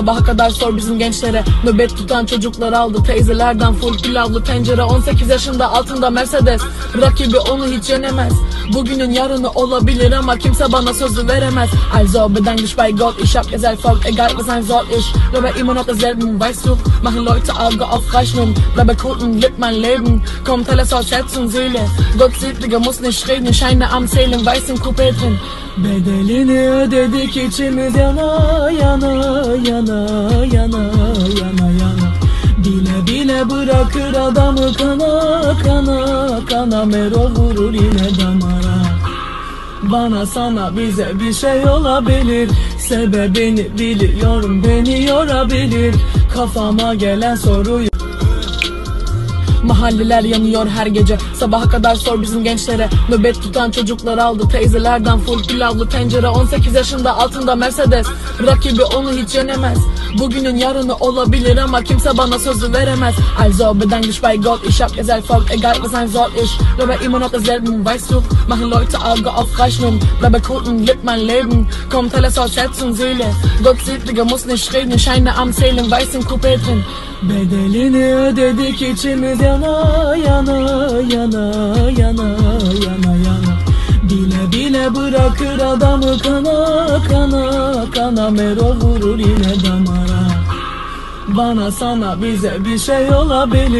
Sabaha kadar sor bizim gençlere. Nöbet tutan çocuklar aldı Teyzelerden full pilavlı tencere 18 yaşında altında Mercedes. Rakibi onu hiç yenemez. Bugünün yarını olabilir ama kimse bana sözü veremez. Also bedank bei Gott Ich hab gesagt, Volk, egal was sein soll Ich bleibe immer noch derselben, weißt du Machen Leute Auge auf Rechnung Bleibe Kunden, lebt mein Leben Kommt alles aus Herz und Seele Gott sieht, Digga, muss nicht reden Scheine am Zählen, weiß im Coupé drin Bedelini ödedik içimiz yana yana yana yana yana yana Bile bile bırakır adamı kana kana kana. Mero vurur yine damara. Bana sana bize bir şey olabilir. Sebebini biliyorum beni yorabilir. Kafama gelen soruyu Mahalleler yanıyor her gece. Sabaha kadar sor bizim gençlere. Nöbet tutan çocuklar aldı Teyzelerden. Full pilavlı tencere 18 yaşında altında Mercedes. Rakibi onu hiç yenemez. Bugünün yarını olabilir ama kimse bana sözü veremez. Also bedank dich bei Gott Ich hab gesagt, Volk, egal was sein soll Ich bleibe immer noch derselben, weißt du Machen Leute Auge auf Rechnung Bleibe Kunden, lebt mein Leben Kommt alles aus Herz und Seele Gott sieht, Digga, muss nicht reden. Scheine am Zählen, weiß im Coupé drin Bedelini ödedik içimiz yana yana yana yana yana yana. Bile bile bırakır adamı kana kana kana. Mero vurur yine damara. Bana sana bize bir şey olabilir